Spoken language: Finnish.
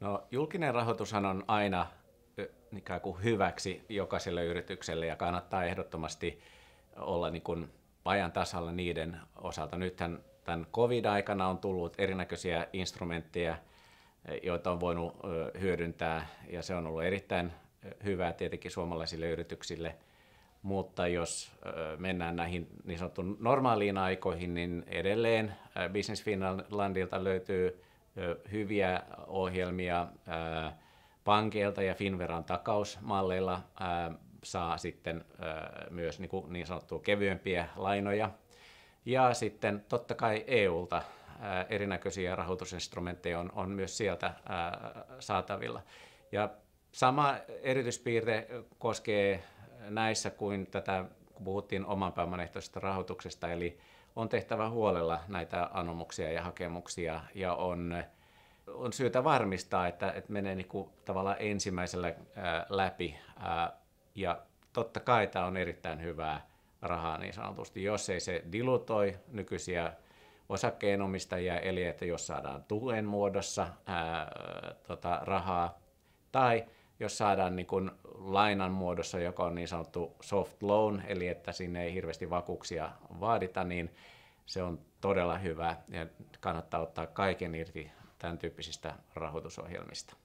No, julkinen rahoitushan on aina ikään kuin hyväksi jokaiselle yritykselle ja kannattaa ehdottomasti olla niin kuin ajan tasalla niiden osalta. Nythän tämän covid-aikana on tullut erinäköisiä instrumentteja, joita on voinut hyödyntää ja se on ollut erittäin hyvää tietenkin suomalaisille yrityksille. Mutta jos mennään näihin niin sanottuun normaaliin aikoihin, niin edelleen Business Finlandilta löytyy hyviä ohjelmia pankeilta ja Finveran takausmalleilla saa sitten myös niin, kuin niin sanottua kevyempiä lainoja. Ja sitten totta kai EUlta erinäköisiä rahoitusinstrumentteja on, on myös sieltä saatavilla. Ja sama erityispiirre koskee näissä kuin tätä, kun puhuttiin oman pääoman ehtoisesta rahoituksesta, eli on tehtävä huolella näitä anomuksia ja hakemuksia ja on, on syytä varmistaa, että, että menee niin kuin tavallaan ensimmäisellä läpi. Ja totta kai tämä on erittäin hyvää rahaa niin sanotusti, jos ei se dilutoi nykyisiä osakkeenomistajia, eli että jos saadaan tuen muodossa ää, tota, rahaa, tai jos saadaan niin kuin lainan muodossa, joka on niin sanottu soft loan, eli että sinne ei hirveästi vakuuksia vaadita, niin se on todella hyvä ja kannattaa ottaa kaiken irti tämän tyyppisistä rahoitusohjelmista.